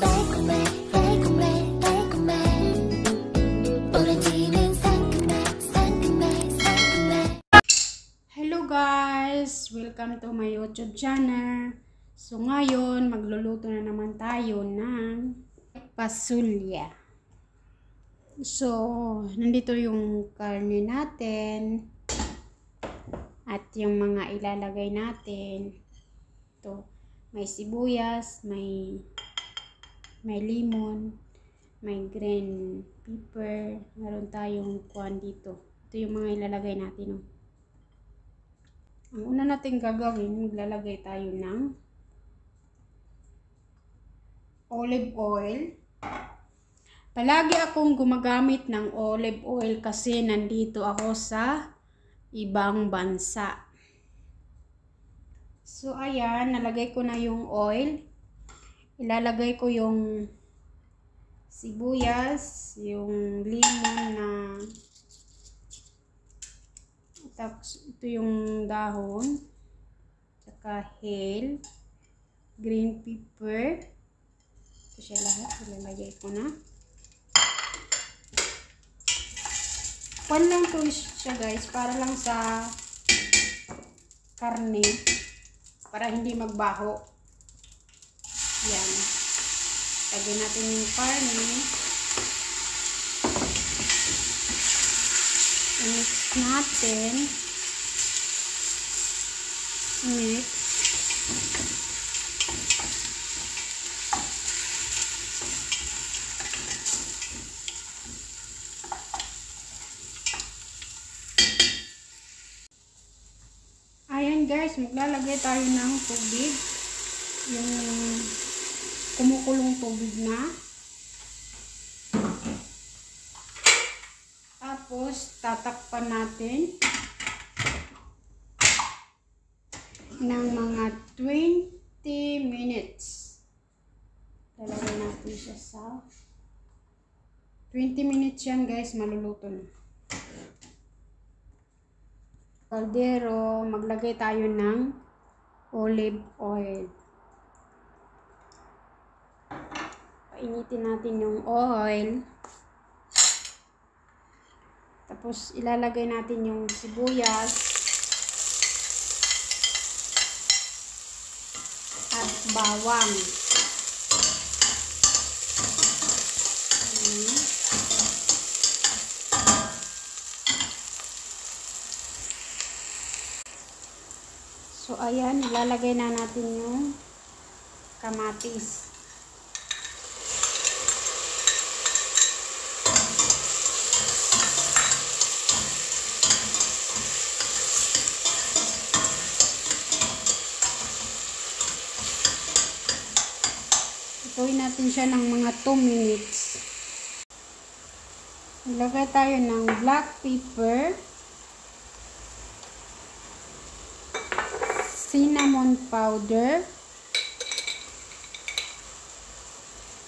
달콤해 달콤해 달콤해 오렌지는 상큼해 상큼해 상큼해 Hello guys! Welcome to my YouTube channel. So ngayon, magluluto na naman tayo ng pasulya. So, nandito yung karne natin at yung mga ilalagay natin. Ito, may sibuyas, may may lemon, may green pepper, meron tayong kuan dito. Ito yung mga ilalagay natin. Oh. Ang una natin gagawin, maglalagay tayo ng olive oil. Palagi akong gumagamit ng olive oil kasi nandito ako sa ibang bansa. So, ayan, nalagay ko na yung oil. Ilalagay ko yung sibuyas, yung lemon na tapos, ito yung dahon. Tsaka hale. Green pepper. Ito siya lahat. Ilalagay ko na. Pan lang to siya guys. Para lang sa karne. Para hindi magbaho. Yan. Lagyan natin yung karne. I-mix natin. Mix. Ayan guys, maglalagay tayo ng tubig. Yung kumukulong tubig na. Tapos, tatakpan natin ng mga 20 minutes. Lalagay natin siya sa 20 minutes yan guys, maluluto na. Kaldero, maglagay tayo ng olive oil. Painitin natin yung oil. Tapos ilalagay natin yung sibuyas at bawang. So ayan, ilalagay na natin yung kamatis. Natin siya ng mga 2 minutes. Ilagay tayo ng black pepper, cinnamon powder,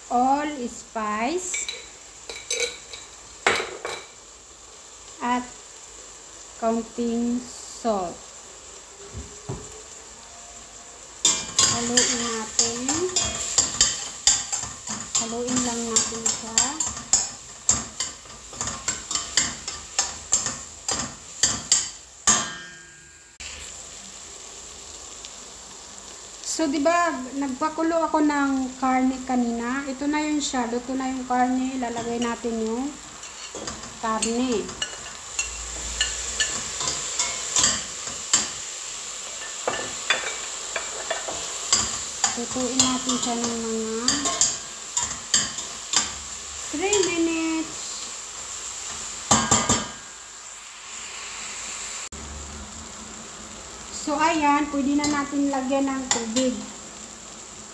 all spice, at counting salt. Haluin natin. Haluin lang natin siya. So, di ba, nagpakulo ako ng karne kanina. Ito na yun siya. Luto na yung karne. Lalagay natin yung karne. Lutuin natin siya ng mga 3 minutes. So, ayan, pwede na natin lagyan ng tubig.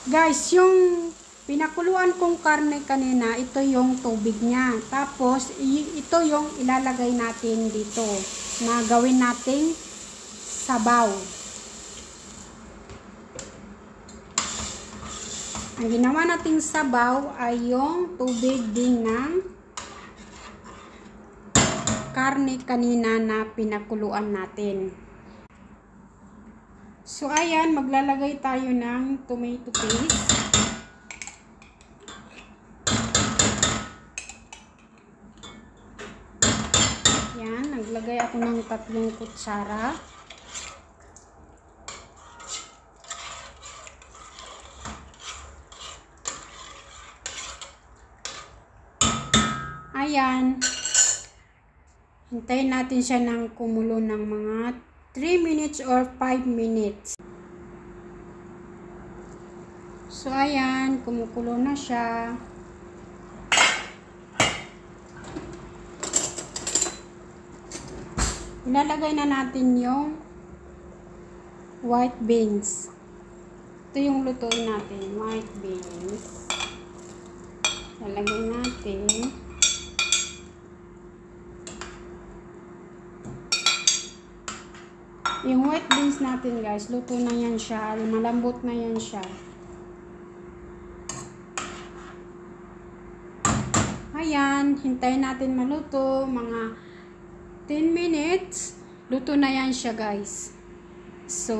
Guys, yung pinakuluan kong karne kanina, ito yung tubig niya. Tapos, ito yung ilalagay natin dito na gawin nating sabaw. Ang ginawa nating sabaw ay yung tubig din ng karne kanina na pinakuluan natin. So, ayan, maglalagay tayo ng tomato paste. Ayan, naglagay ako ng tatlong kutsara. Ayan. Hintayin natin siya ng kumulo ng mga 3 minutes or 5 minutes. So, ayan, kumukulo na siya. Ilalagay na natin yung white beans. Ito yung lutuin natin, white beans. Lalagay natin. Yung white beans natin guys, luto na yan siya. Malambot na yan siya. Ayan, hintayin natin maluto. Mga 10 minutes. Luto na yan siya guys. So,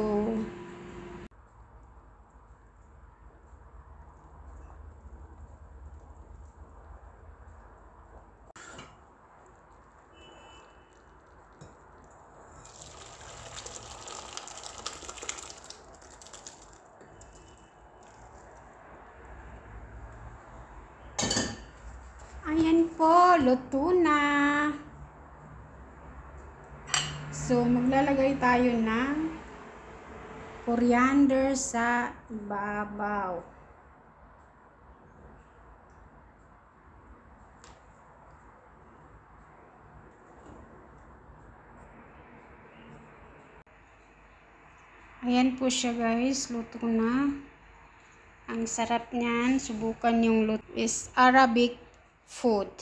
ayan po, luto na. So, maglalagay tayo ng coriander sa ibabaw. Ayan po siya guys, luto na. Ang sarap niyan, subukan yung luto is Arabic food.